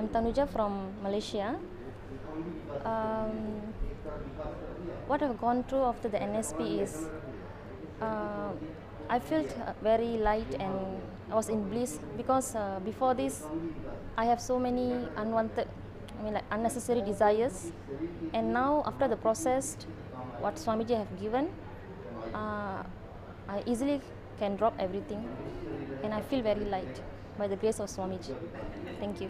I'm Tanuja from Malaysia. Um, what I've gone through after the NSP is uh, I felt uh, very light and I was in bliss because uh, before this I have so many unwanted, I mean like unnecessary desires, and now after the process, what Swamiji have given, uh, I easily can drop everything, and I feel very light by the grace of Swamiji. Thank you.